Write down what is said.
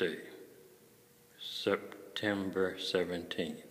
Thursday, September 17th.